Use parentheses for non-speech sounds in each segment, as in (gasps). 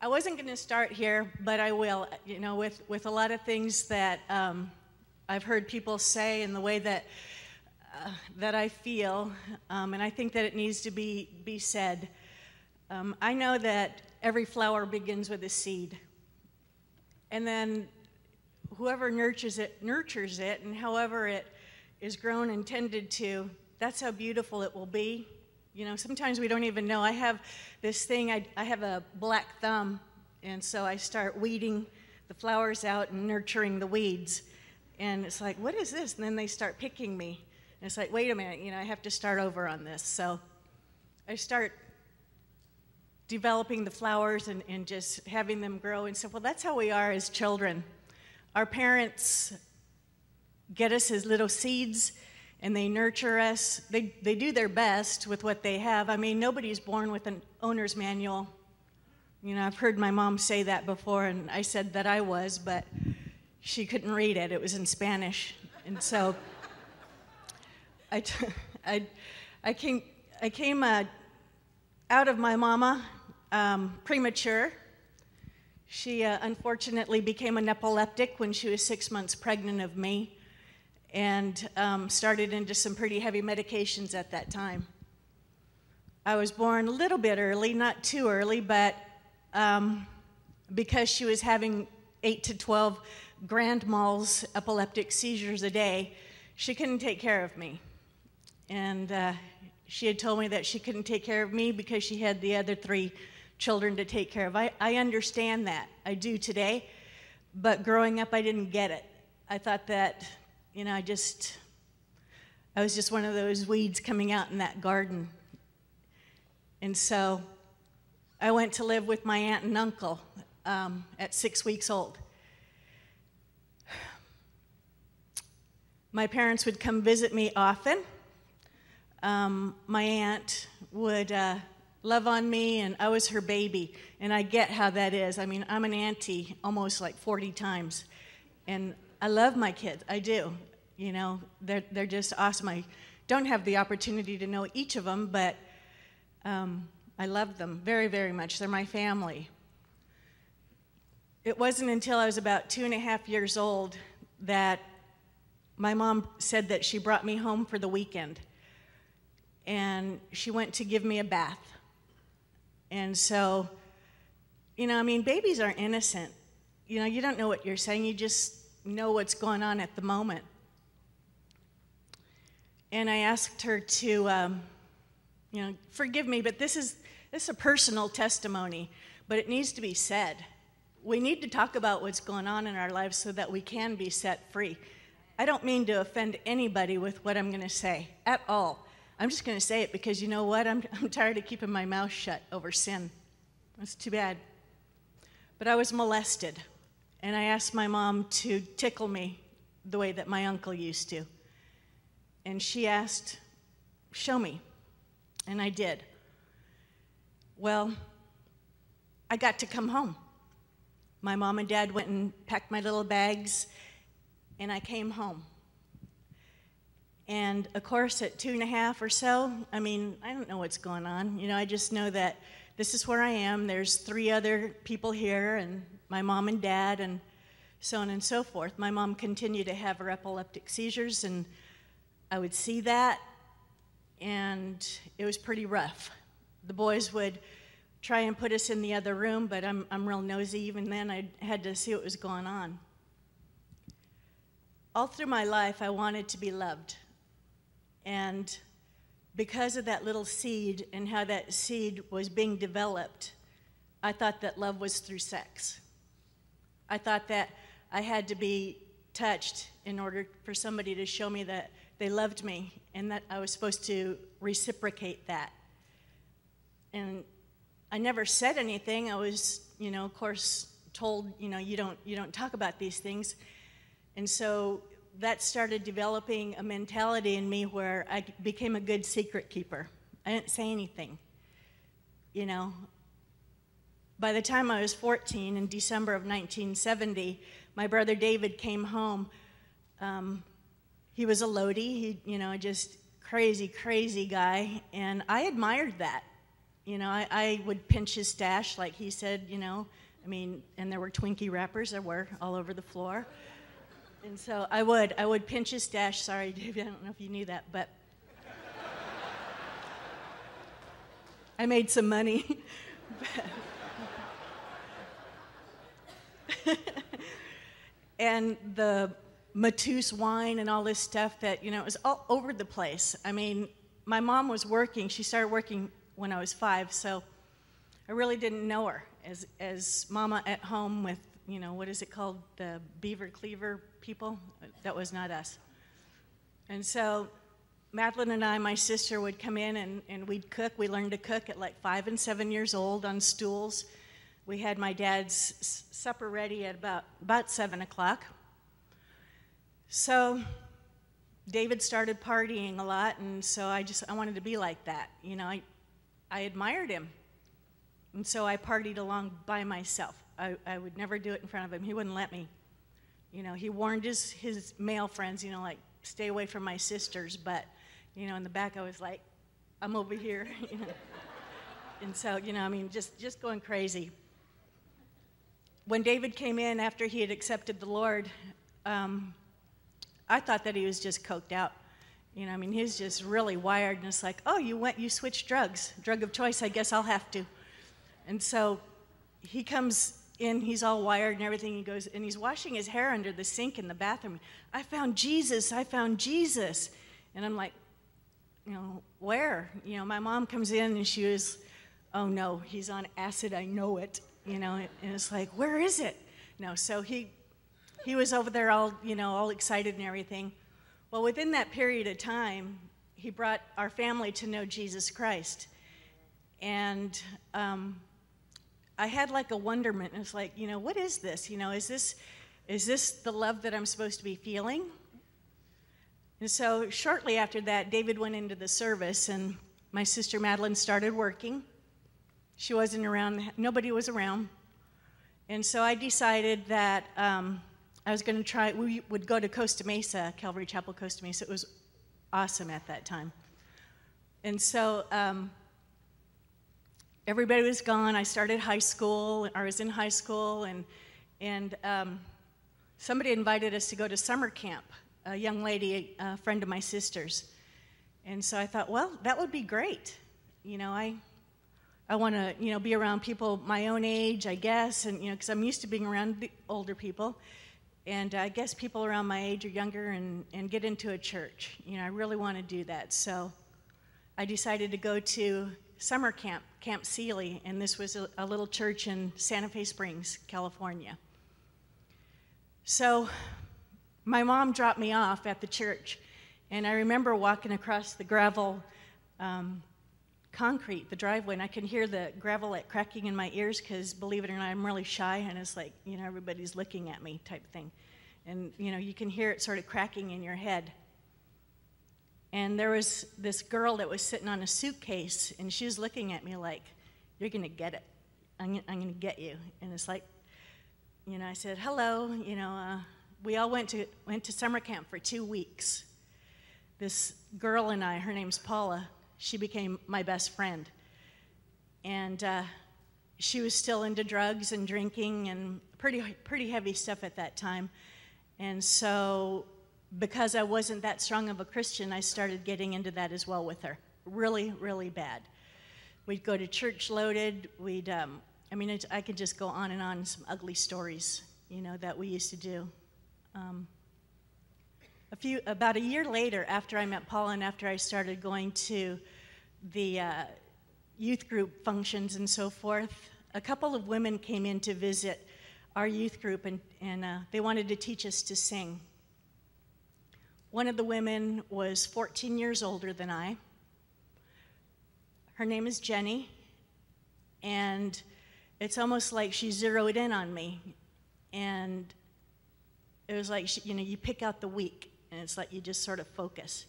I wasn't going to start here, but I will. You know, with, with a lot of things that um, I've heard people say and the way that, uh, that I feel, um, and I think that it needs to be, be said. Um, I know that every flower begins with a seed. And then whoever nurtures it, nurtures it, and however it is grown and tended to, that's how beautiful it will be. You know, sometimes we don't even know. I have this thing, I, I have a black thumb, and so I start weeding the flowers out and nurturing the weeds. And it's like, what is this? And then they start picking me. And it's like, wait a minute, you know, I have to start over on this. So I start developing the flowers and, and just having them grow and so well that's how we are as children our parents get us as little seeds and they nurture us. They, they do their best with what they have. I mean, nobody's born with an owner's manual. You know, I've heard my mom say that before, and I said that I was, but she couldn't read it. It was in Spanish. And so (laughs) I, t- I, I came, I came uh, out of my mama um, premature. She uh, unfortunately became an epileptic when she was six months pregnant of me and um, started into some pretty heavy medications at that time. I was born a little bit early, not too early, but um, because she was having 8 to 12 grand mal's epileptic seizures a day, she couldn't take care of me. And uh, she had told me that she couldn't take care of me because she had the other three children to take care of. I, I understand that. I do today. But growing up, I didn't get it. I thought that you know, I just, I was just one of those weeds coming out in that garden. And so I went to live with my aunt and uncle um, at six weeks old. My parents would come visit me often. Um, my aunt would uh, love on me, and I was her baby. And I get how that is. I mean, I'm an auntie almost like 40 times. And I love my kids. I do. You know, they're, they're just awesome. I don't have the opportunity to know each of them, but um, I love them very, very much. They're my family. It wasn't until I was about two and a half years old that my mom said that she brought me home for the weekend. And she went to give me a bath. And so, you know, I mean, babies are innocent. You know, you don't know what you're saying, you just know what's going on at the moment and I asked her to, um, you know, forgive me, but this is this is a personal testimony, but it needs to be said. We need to talk about what's going on in our lives so that we can be set free. I don't mean to offend anybody with what I'm going to say at all. I'm just going to say it because you know what? I'm, (laughs) I'm tired of keeping my mouth shut over sin. It's too bad. But I was molested, and I asked my mom to tickle me the way that my uncle used to and she asked, Show me. And I did. Well, I got to come home. My mom and dad went and packed my little bags, and I came home. And of course, at two and a half or so, I mean, I don't know what's going on. You know, I just know that this is where I am. There's three other people here, and my mom and dad, and so on and so forth. My mom continued to have her epileptic seizures, and I would see that, and it was pretty rough. The boys would try and put us in the other room, but I'm, I'm real nosy. Even then, I had to see what was going on. All through my life, I wanted to be loved. And because of that little seed and how that seed was being developed, I thought that love was through sex. I thought that I had to be touched in order for somebody to show me that they loved me and that I was supposed to reciprocate that. And I never said anything. I was, you know, of course, told, you know, you don't, you don't talk about these things. And so that started developing a mentality in me where I became a good secret keeper. I didn't say anything, you know. By the time I was 14, in December of 1970, my brother David came home um, he was a Lodi, he, you know, just crazy, crazy guy. And I admired that. You know, I, I would pinch his stash, like he said, you know. I mean, and there were Twinkie wrappers there were all over the floor. And so I would, I would pinch his stash. Sorry, (laughs) David, I don't know if you knew that, but I made some money. (laughs) (laughs) and the Mateus wine and all this stuff that, you know, it was all over the place. I mean, my mom was working. She started working when I was five, so I really didn't know her as, as mama at home with, you know, what is it called? The beaver cleaver people? That was not us. And so Madeline and I, my sister, would come in and, and we'd cook. We learned to cook at like five and seven years old on stools. We had my dad's supper ready at about, about seven o'clock. So David started partying a lot, and so I just I wanted to be like that. You know, I, I admired him. And so I partied along by myself. I, I would never do it in front of him. He wouldn't let me. You know, he warned his, his male friends, you know, like, stay away from my sisters, but you know, in the back I was like, I'm over here, (laughs) you know. and so, you know, I mean, just, just going crazy. When David came in after he had accepted the Lord, um, I thought that he was just coked out. You know, I mean, he's just really wired, and it's like, oh, you went, you switched drugs, drug of choice. I guess I'll have to. And so, he comes in, he's all wired and everything. He goes, and he's washing his hair under the sink in the bathroom. I found Jesus. I found Jesus. And I'm like, you know, where? You know, my mom comes in and she was, oh no, he's on acid, I know it. You know, and it's like, where is it? No, so he, he was over there all, you know, all excited and everything. Well, within that period of time, he brought our family to know Jesus Christ. And um, I had like a wonderment. It's like, you know, what is this? You know, is this, is this the love that I'm supposed to be feeling? And so shortly after that, David went into the service, and my sister Madeline started working. She wasn't around, nobody was around. And so I decided that um, I was going to try, we would go to Costa Mesa, Calvary Chapel, Costa Mesa. It was awesome at that time. And so um, everybody was gone. I started high school, I was in high school, and, and um, somebody invited us to go to summer camp a young lady, a friend of my sister's. And so I thought, well, that would be great. You know, I, I want to, you know, be around people my own age, I guess, and you know, because I'm used to being around older people, and I guess people around my age or younger, and and get into a church. You know, I really want to do that. So, I decided to go to summer camp, Camp Seely, and this was a, a little church in Santa Fe Springs, California. So, my mom dropped me off at the church, and I remember walking across the gravel um, concrete, the driveway, and I can hear the gravel like cracking in my ears because, believe it or not, I'm really shy, and it's like, you know, everybody's looking at me type thing. And, you know, you can hear it sort of cracking in your head. And there was this girl that was sitting on a suitcase, and she was looking at me like, You're going to get it. I'm, I'm going to get you. And it's like, you know, I said, Hello, you know, uh, we all went to, went to summer camp for two weeks. This girl and I, her name's Paula, she became my best friend. And uh, she was still into drugs and drinking and pretty, pretty heavy stuff at that time. And so, because I wasn't that strong of a Christian, I started getting into that as well with her. Really, really bad. We'd go to church loaded. We'd, um, I mean, I could just go on and on, some ugly stories, you know, that we used to do. Um, a few, about a year later, after I met paul and after I started going to the uh, youth group functions and so forth, a couple of women came in to visit our youth group and, and uh, they wanted to teach us to sing. One of the women was 14 years older than I. Her name is Jenny, and it's almost like she zeroed in on me. And it was like, you know, you pick out the weak, and it's like you just sort of focus.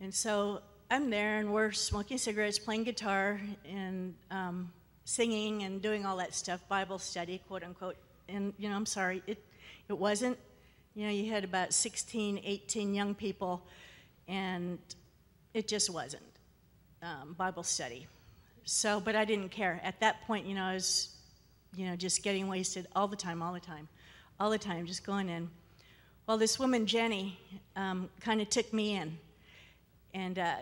And so I'm there, and we're smoking cigarettes, playing guitar, and um, singing, and doing all that stuff, Bible study, quote unquote. And, you know, I'm sorry, it, it wasn't. You know, you had about 16, 18 young people, and it just wasn't um, Bible study. So, but I didn't care. At that point, you know, I was, you know, just getting wasted all the time, all the time, all the time, just going in. Well, this woman, Jenny, um, kind of took me in. And uh,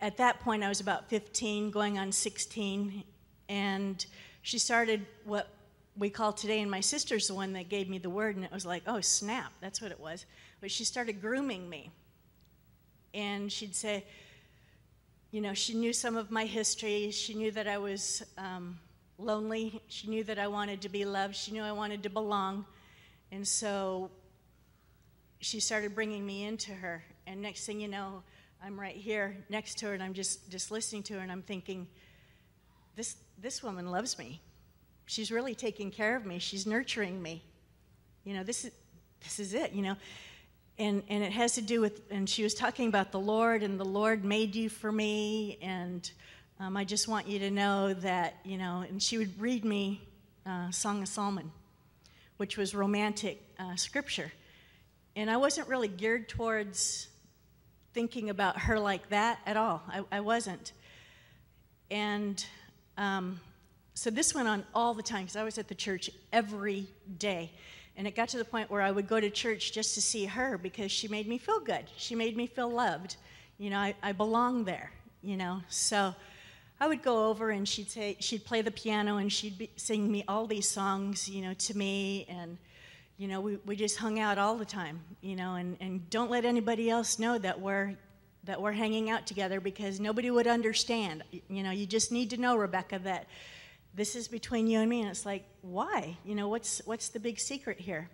at that point, I was about 15, going on 16. And she started what we call today, and my sister's the one that gave me the word, and it was like, oh, snap, that's what it was. But she started grooming me. And she'd say, you know, she knew some of my history. She knew that I was um, lonely. She knew that I wanted to be loved. She knew I wanted to belong. And so she started bringing me into her. And next thing you know, I'm right here next to her, and I'm just, just listening to her, and I'm thinking, this, this woman loves me. She's really taking care of me. She's nurturing me. You know, this is, this is it, you know. And, and it has to do with, and she was talking about the Lord, and the Lord made you for me, and um, I just want you to know that, you know, and she would read me uh, Song of Solomon, which was romantic uh, scripture. And I wasn't really geared towards thinking about her like that at all. I, I wasn't. And um, so this went on all the time because I was at the church every day. And it got to the point where I would go to church just to see her because she made me feel good. She made me feel loved. You know, I, I belonged there, you know. So I would go over and she'd say, she'd play the piano and she'd be, sing me all these songs, you know, to me. And, you know, we, we just hung out all the time, you know, and, and don't let anybody else know that we're, that we're hanging out together because nobody would understand. You know, you just need to know, Rebecca, that this is between you and me. And it's like, why? You know, what's, what's the big secret here?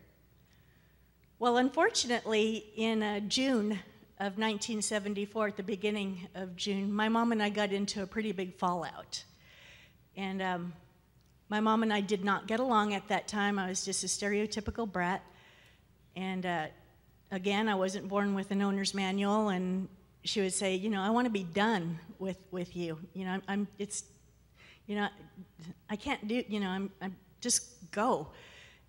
Well, unfortunately, in uh, June of 1974, at the beginning of June, my mom and I got into a pretty big fallout. And um, my mom and I did not get along at that time. I was just a stereotypical brat. And uh, again, I wasn't born with an owner's manual. And she would say, you know, I want to be done with, with you. You know, I'm, I'm it's you know, I can't do, you know, I'm, I'm just go.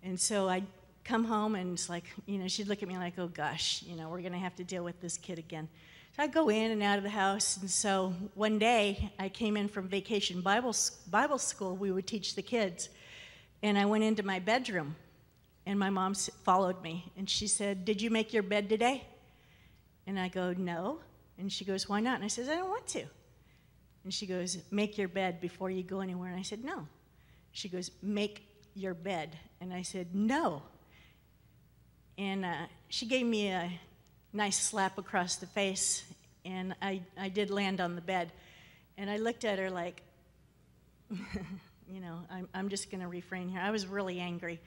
And so I'd come home and it's like, you know, she'd look at me like, oh gosh, you know, we're going to have to deal with this kid again. So I'd go in and out of the house. And so one day I came in from vacation Bible, Bible school. We would teach the kids. And I went into my bedroom and my mom followed me and she said, Did you make your bed today? And I go, No. And she goes, Why not? And I says, I don't want to. And she goes, Make your bed before you go anywhere. And I said, No. She goes, Make your bed. And I said, No. And uh, she gave me a nice slap across the face, and I, I did land on the bed. And I looked at her like, (laughs) you know, I'm, I'm just going to refrain here. I was really angry.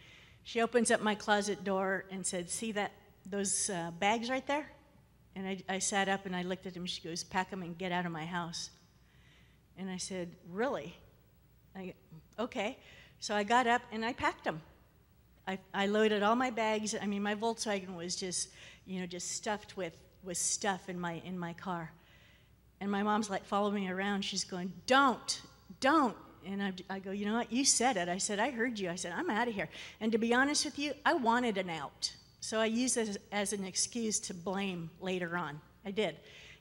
She opens up my closet door and said, See that those uh, bags right there? And I, I sat up and I looked at him. She goes, Pack them and get out of my house. And I said, Really? I, okay. So I got up and I packed them. I, I loaded all my bags. I mean, my Volkswagen was just, you know, just stuffed with, with stuff in my, in my car. And my mom's like following me around. She's going, Don't, don't. And I, I go, You know what? You said it. I said, I heard you. I said, I'm out of here. And to be honest with you, I wanted an out. So I used it as, as an excuse to blame later on. I did.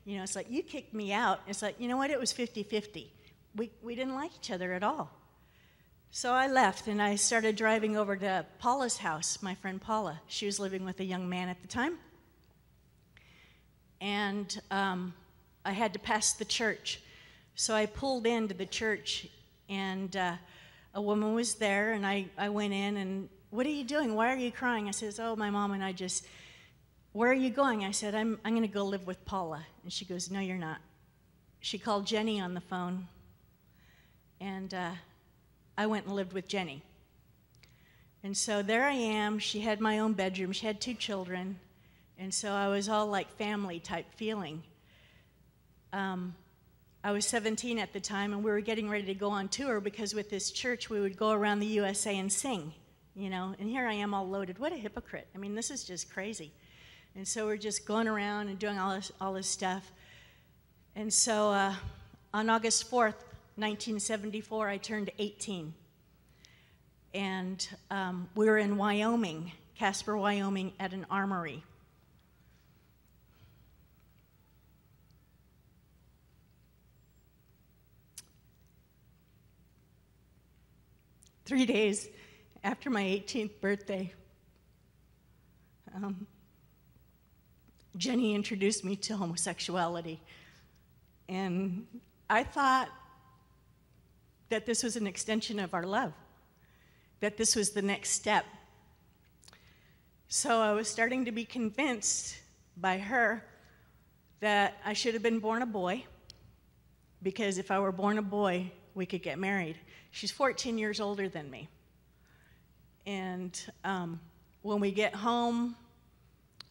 You know, it's like, you kicked me out. It's like, you know what? It was 50 50. We, we didn't like each other at all. So I left and I started driving over to Paula's house, my friend Paula. She was living with a young man at the time. And um, I had to pass the church. So I pulled into the church and uh, a woman was there and I, I went in and, what are you doing? Why are you crying? I says, oh, my mom and I just where are you going? I said, I'm, I'm going to go live with Paula. And she goes, No, you're not. She called Jenny on the phone, and uh, I went and lived with Jenny. And so there I am. She had my own bedroom, she had two children, and so I was all like family type feeling. Um, I was 17 at the time, and we were getting ready to go on tour because with this church, we would go around the USA and sing, you know. And here I am all loaded. What a hypocrite. I mean, this is just crazy. And so we're just going around and doing all this, all this stuff. And so uh, on August 4th, 1974, I turned 18. And um, we were in Wyoming, Casper, Wyoming, at an armory. Three days after my 18th birthday, um, Jenny introduced me to homosexuality. And I thought that this was an extension of our love, that this was the next step. So I was starting to be convinced by her that I should have been born a boy, because if I were born a boy, we could get married. She's 14 years older than me. And um, when we get home,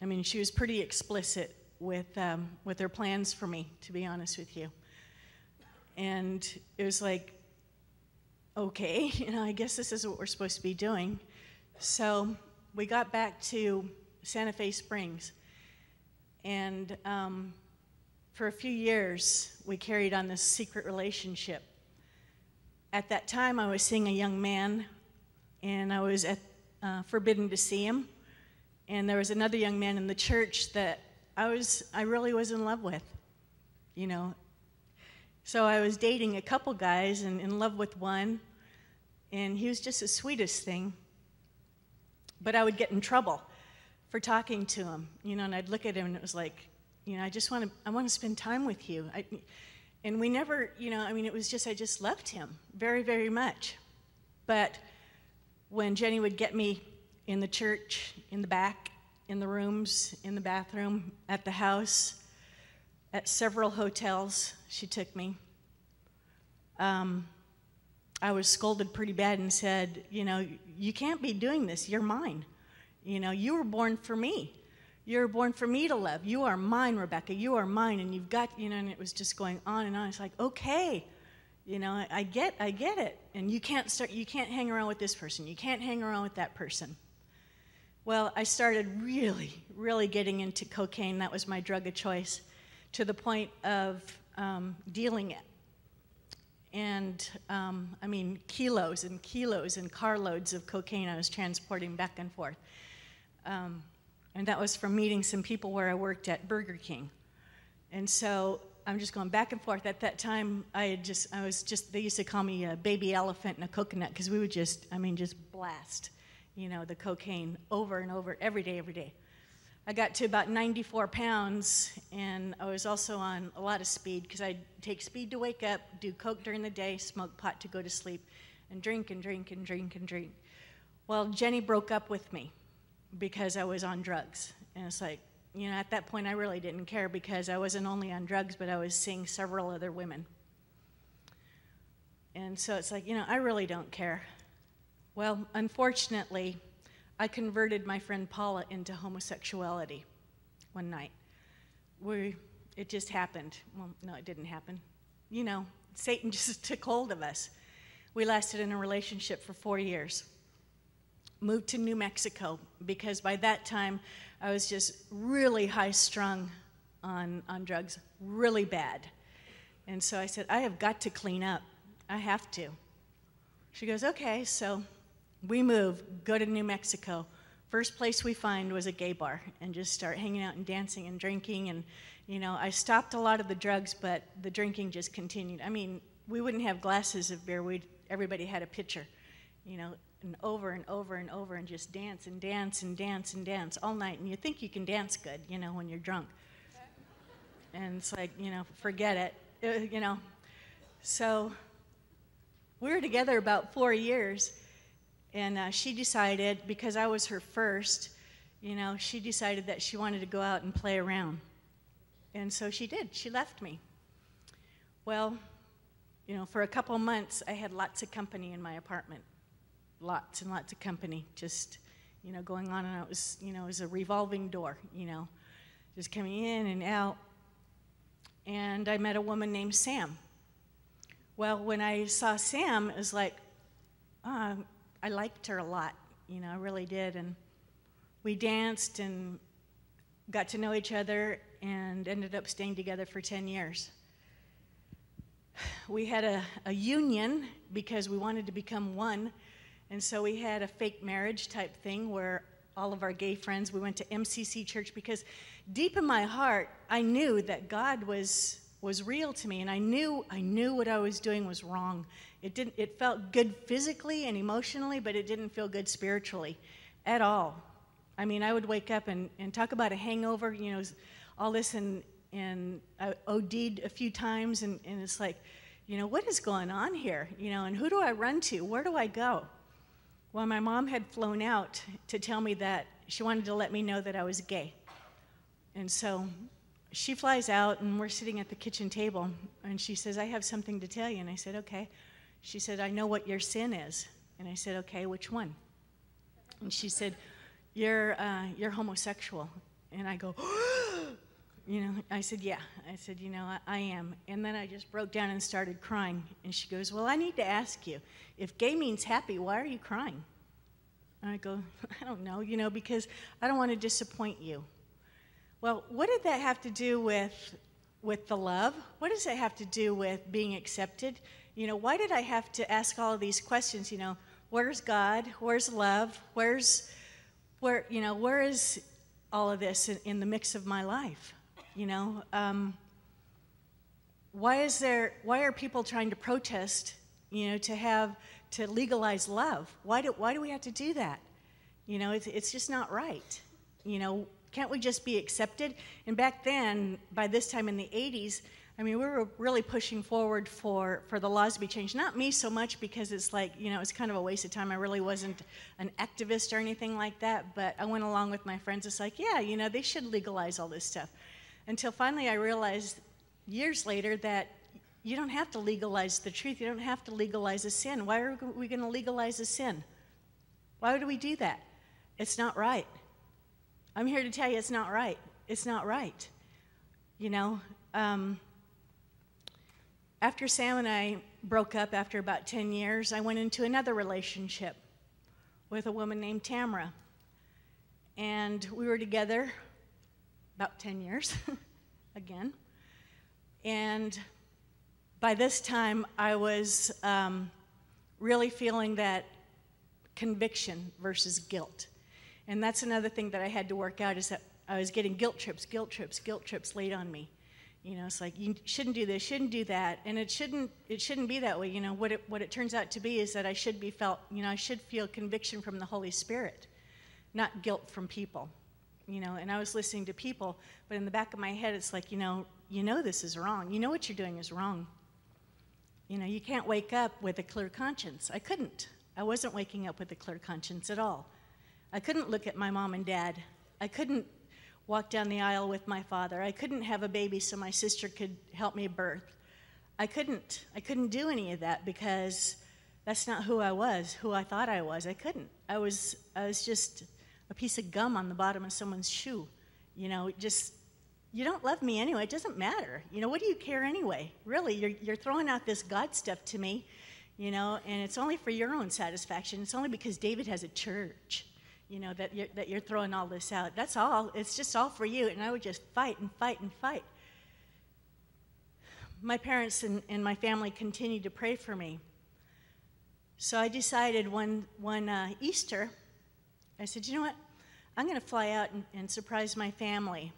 I mean, she was pretty explicit with, um, with her plans for me, to be honest with you. And it was like, okay, (laughs) you know, I guess this is what we're supposed to be doing. So we got back to Santa Fe Springs. And um, for a few years, we carried on this secret relationship. At that time, I was seeing a young man, and I was at, uh, forbidden to see him. And there was another young man in the church that I was, I really was in love with, you know. So I was dating a couple guys and in love with one, and he was just the sweetest thing. But I would get in trouble for talking to him, you know, and I'd look at him and it was like, you know, I just want to, I want to spend time with you. I, and we never, you know, I mean, it was just, I just loved him very, very much. But when Jenny would get me in the church, in the back, in the rooms, in the bathroom, at the house, at several hotels. She took me. Um, I was scolded pretty bad and said, You know, you can't be doing this. You're mine. You know, you were born for me. You were born for me to love. You are mine, Rebecca. You are mine. And you've got, you know, and it was just going on and on. It's like, okay, you know, I, I get, I get it. And you can't start, you can't hang around with this person. You can't hang around with that person. Well, I started really, really getting into cocaine. That was my drug of choice to the point of um, dealing it. And um, I mean, kilos and kilos and carloads of cocaine I was transporting back and forth. Um, and that was from meeting some people where I worked at Burger King. And so I'm just going back and forth. At that time, I had just, I was just, they used to call me a baby elephant and a coconut because we would just, I mean, just blast you know, the cocaine over and over every day, every day. I got to about 94 pounds, and I was also on a lot of speed because I'd take speed to wake up, do coke during the day, smoke pot to go to sleep, and drink and drink and drink and drink. Well, Jenny broke up with me because I was on drugs. And it's like, you know, at that point I really didn't care because I wasn't only on drugs, but I was seeing several other women. And so it's like, you know, I really don't care. Well, unfortunately, I converted my friend Paula into homosexuality one night. We, it just happened. Well, no, it didn't happen. You know, Satan (laughs) just took hold of us. We lasted in a relationship for four years. Moved to New Mexico because by that time I was just really high strung on, on drugs, really bad. And so I said, I have got to clean up. I have to. She goes, okay. So we move, go to New Mexico. First place we find was a gay bar and just start hanging out and dancing and drinking. And, you know, I stopped a lot of the drugs, but the drinking just continued. I mean, we wouldn't have glasses of beer, we'd, everybody had a pitcher, you know, and over and over and over and just dance and dance and dance and dance all night. And you think you can dance good, you know, when you're drunk. And it's like, you know, forget it, uh, you know. So we were together about four years and uh, she decided, because I was her first, you know, she decided that she wanted to go out and play around. And so she did. She left me. Well, you know, for a couple months, I had lots of company in my apartment. Lots and lots of company, just, you know, going on and it was, you know, it was a revolving door, you know, just coming in and out. And I met a woman named Sam. Well, when I saw Sam, it was like, oh, I liked her a lot. You know, I really did. And we danced and got to know each other and ended up staying together for 10 years. (sighs) We had a, a union because we wanted to become one. And so we had a fake marriage type thing where all of our gay friends, we went to MCC church because deep in my heart, I knew that God was, was real to me. And I knew, I knew what I was doing was wrong It didn't. It felt good physically and emotionally, but it didn't feel good spiritually, at all. I mean, I would wake up and, and talk about a hangover. You know, all this and and I OD'd a few times, and, and it's like, you know, what is going on here? You know, and who do I run to? Where do I go? Well, my mom had flown out to tell me that she wanted to let me know that I was gay. And so she flies out, and we're sitting at the kitchen table, and she says, I have something to tell you. And I said, Okay. She said, I know what your sin is. And I said, Okay, which one? And she said, You're, uh, you're homosexual. And I go, (gasps) You know, I said, Yeah. I said, You know, I, I, am. And then I just broke down and started crying. And she goes, Well, I need to ask you if gay means happy, why are you crying? And I go, I don't know, you know, because I don't want to disappoint you. Well, what did that have to do with, with the love? What does it have to do with being accepted? You know, why did I have to ask all of these questions? You know, where's God? Where's love? Where's, where, you know, where is all of this in, in the mix of my life? You know, um, why is there? Why are people trying to protest? You know, to have to legalize love. Why do Why do we have to do that? You know, it's it's just not right. You know, can't we just be accepted? And back then, by this time in the 80s, I mean, we were really pushing forward for, for the laws to be changed. Not me so much because it's like, you know, it's kind of a waste of time. I really wasn't an activist or anything like that, but I went along with my friends. It's like, yeah, you know, they should legalize all this stuff until finally I realized years later that you don't have to legalize the truth. You don't have to legalize a sin. Why are we going to legalize a sin? Why do we do that? It's not right. I'm here to tell you it's not right. It's not right. You know, um, after Sam and I broke up after about 10 years, I went into another relationship with a woman named Tamara. And we were together about 10 years (laughs) again. And by this time, I was um, really feeling that conviction versus guilt. And that's another thing that I had to work out is that I was getting guilt trips, guilt trips, guilt trips laid on me. You know, it's like you shouldn't do this, shouldn't do that, and it shouldn't it shouldn't be that way. You know, what it what it turns out to be is that I should be felt. You know, I should feel conviction from the Holy Spirit, not guilt from people you know, and I was listening to people, but in the back of my head, it's like, you know, you know this is wrong. You know what you're doing is wrong. You know, you can't wake up with a clear conscience. I couldn't. I wasn't waking up with a clear conscience at all. I couldn't look at my mom and dad. I couldn't walk down the aisle with my father. I couldn't have a baby so my sister could help me birth. I couldn't. I couldn't do any of that because that's not who I was, who I thought I was. I couldn't. I was I was just a piece of gum on the bottom of someone's shoe. You know, just, you don't love me anyway. It doesn't matter. You know, what do you care anyway? Really, you're, you're throwing out this God stuff to me, you know, and it's only for your own satisfaction. It's only because David has a church, you know, that you're, that you're throwing all this out. That's all. It's just all for you. And I would just fight and fight and fight. My parents and, and my family continued to pray for me. So I decided one, one uh, Easter, I said, you know what? I'm going to fly out and, and, surprise my family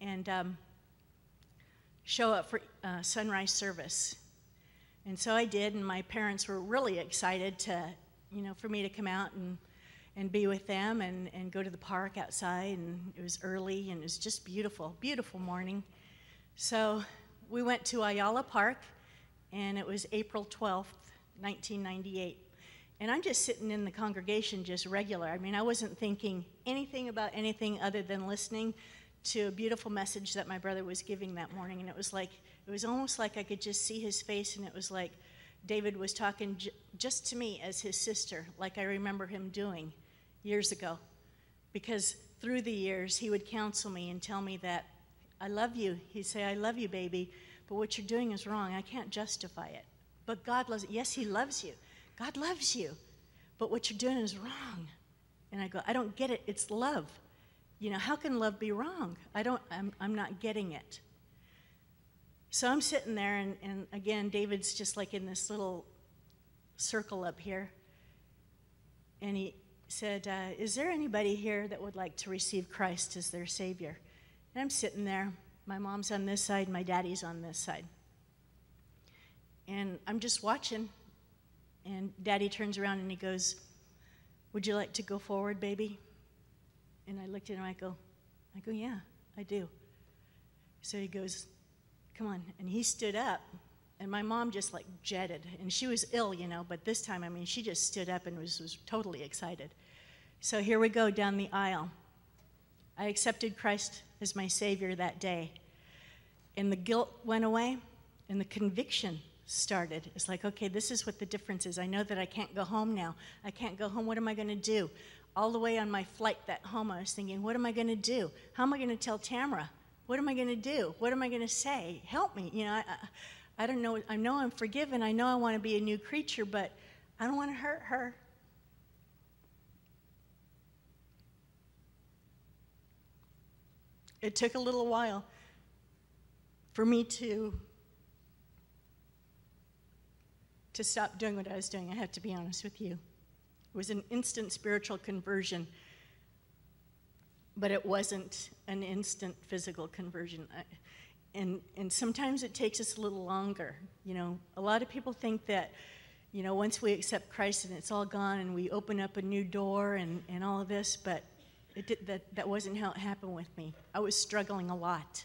and um, show up for uh, sunrise service. And so I did, and my parents were really excited to, you know, for me to come out and, and be with them and, and go to the park outside. And it was early, and it was just beautiful, beautiful morning. So we went to Ayala Park, and it was April 12th, 1998. And I'm just sitting in the congregation just regular. I mean, I wasn't thinking anything about anything other than listening to a beautiful message that my brother was giving that morning. And it was like, it was almost like I could just see his face, and it was like David was talking j- just to me as his sister, like I remember him doing years ago. Because through the years, he would counsel me and tell me that, I love you. He'd say, I love you, baby, but what you're doing is wrong. I can't justify it. But God loves it. Yes, He loves you. God loves you, but what you're doing is wrong. And I go, I don't get it. It's love. You know, how can love be wrong? I don't, I'm, I'm not getting it. So I'm sitting there, and, and again, David's just like in this little circle up here. And he said, uh, Is there anybody here that would like to receive Christ as their Savior? And I'm sitting there. My mom's on this side, my daddy's on this side. And I'm just watching And daddy turns around and he goes, Would you like to go forward, baby? And I looked at him, I go, I go, Yeah, I do. So he goes, Come on. And he stood up, and my mom just like jetted. And she was ill, you know, but this time, I mean, she just stood up and was, was totally excited. So here we go down the aisle. I accepted Christ as my Savior that day. And the guilt went away, and the conviction started. It's like, okay, this is what the difference is. I know that I can't go home now. I can't go home. What am I going to do? All the way on my flight that home, I was thinking, what am I going to do? How am I going to tell Tamara? What am I going to do? What am I going to say? Help me. You know, I, I, I don't know. I know I'm forgiven. I know I want to be a new creature, but I don't want to hurt her. It took a little while for me to to stop doing what I was doing. I have to be honest with you. It was an instant spiritual conversion, but it wasn't an instant physical conversion. I, and, and sometimes it takes us a little longer. You know, a lot of people think that, you know, once we accept Christ and it's all gone and we open up a new door and, and all of this, but it did, that, that wasn't how it happened with me. I was struggling a lot.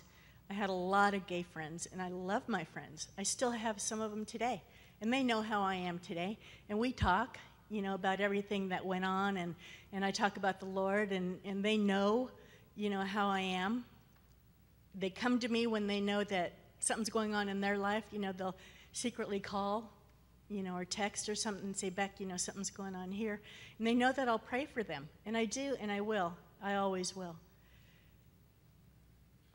I had a lot of gay friends, and I love my friends. I still have some of them today and they know how I am today. And we talk, you know, about everything that went on, and, and I talk about the Lord, and, and they know, you know, how I am. They come to me when they know that something's going on in their life. You know, they'll secretly call, you know, or text or something and say, Beck, you know, something's going on here. And they know that I'll pray for them. And I do, and I will. I always will.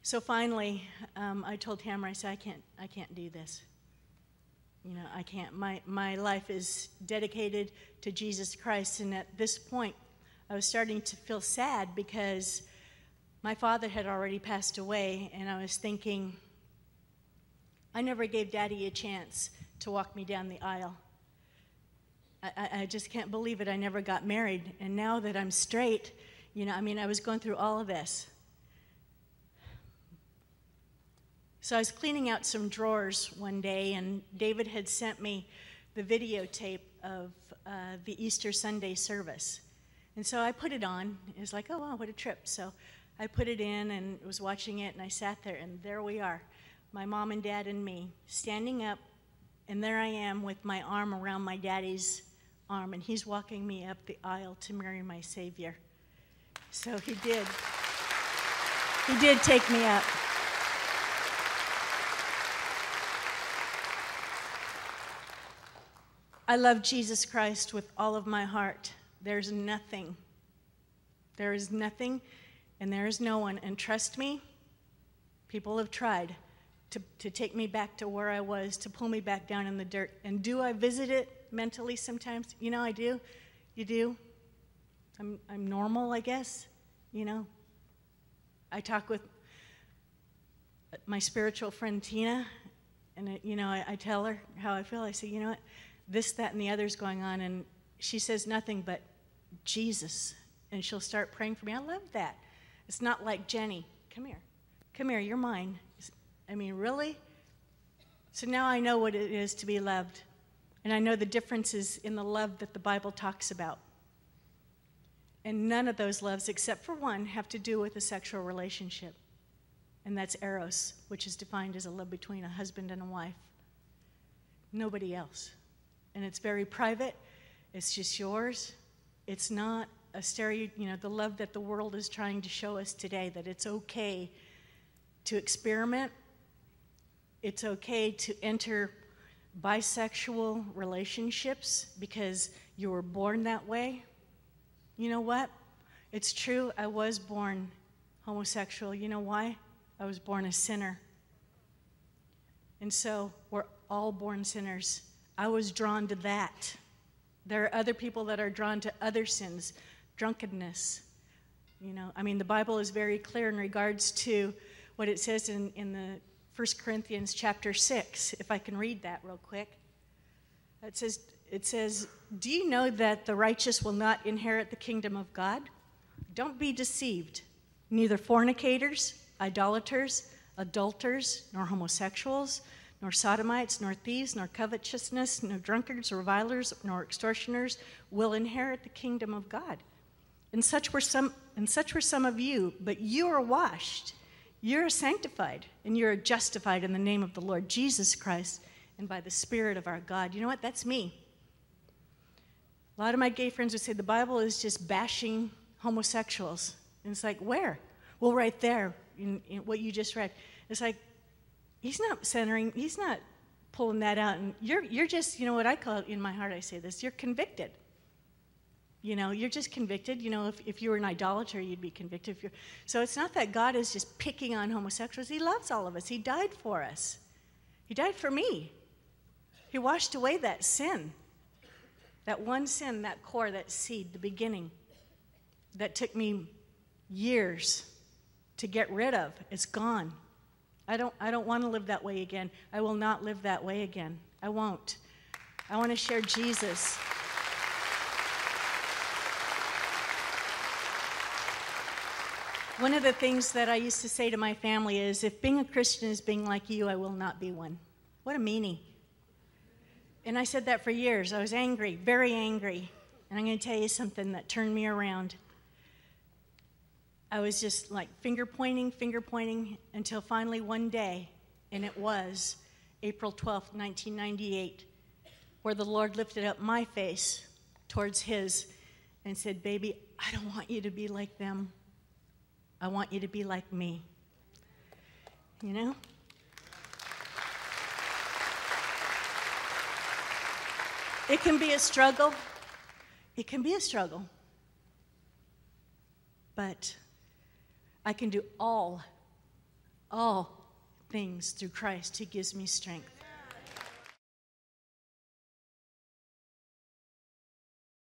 So finally, um, I told Tamara, I said, I can't, I can't do this you know, I can't. My, my life is dedicated to Jesus Christ. And at this point, I was starting to feel sad because my father had already passed away. And I was thinking, I never gave daddy a chance to walk me down the aisle. I, I just can't believe it. I never got married. And now that I'm straight, you know, I mean, I was going through all of this. So I was cleaning out some drawers one day, and David had sent me the videotape of uh, the Easter Sunday service. And so I put it on. It was like, oh, wow, what a trip. So I put it in and was watching it, and I sat there, and there we are, my mom and dad and me, standing up, and there I am with my arm around my daddy's arm, and he's walking me up the aisle to marry my Savior. So he did. He did take me up. I love Jesus Christ with all of my heart. There's nothing, there is nothing, and there is no one. And trust me, people have tried to, to take me back to where I was, to pull me back down in the dirt. And do I visit it mentally sometimes? You know, I do. You do. I'm, I'm normal, I guess. You know, I talk with my spiritual friend Tina, and, you know, I, I tell her how I feel. I say, you know what? This, that, and the other's going on, and she says nothing but Jesus. And she'll start praying for me. I love that. It's not like Jenny, come here, come here, you're mine. I mean, really? So now I know what it is to be loved. And I know the differences in the love that the Bible talks about. And none of those loves, except for one, have to do with a sexual relationship. And that's Eros, which is defined as a love between a husband and a wife. Nobody else and it's very private. It's just yours. It's not a stereo, you know, the love that the world is trying to show us today that it's okay to experiment. It's okay to enter bisexual relationships because you were born that way. You know what? It's true, I was born homosexual. You know why? I was born a sinner. And so we're all born sinners. I was drawn to that. There are other people that are drawn to other sins, drunkenness. You know, I mean, the Bible is very clear in regards to what it says in, in the 1 Corinthians chapter 6, if I can read that real quick. It says, it says, Do you know that the righteous will not inherit the kingdom of God? Don't be deceived. Neither fornicators, idolaters, adulterers, nor homosexuals, nor sodomites, nor thieves, nor covetousness, nor drunkards, revilers, nor extortioners will inherit the kingdom of God. And such were some and such were some of you, but you are washed, you're sanctified, and you're justified in the name of the Lord Jesus Christ and by the Spirit of our God. You know what? That's me. A lot of my gay friends would say the Bible is just bashing homosexuals. And it's like, where? Well, right there in, in what you just read. It's like, he's not centering, he's not pulling that out. And you're, you're just, you know what I call it in my heart, I say this, you're convicted. You know, you're just convicted. You know, if, if you were an idolater, you'd be convicted. So it's not that God is just picking on homosexuals. He loves all of us. He died for us. He died for me. He washed away that sin. That one sin, that core, that seed, the beginning, that took me years to get rid of. It's gone. I don't, I don't want to live that way again. I will not live that way again. I won't. I want to share Jesus. One of the things that I used to say to my family is if being a Christian is being like you, I will not be one. What a meanie. And I said that for years. I was angry, very angry. And I'm going to tell you something that turned me around. I was just like finger pointing, finger pointing until finally one day, and it was April 12th, 1998, where the Lord lifted up my face towards His and said, Baby, I don't want you to be like them. I want you to be like me. You know? It can be a struggle. It can be a struggle. But I can do all, all things through Christ who gives me strength.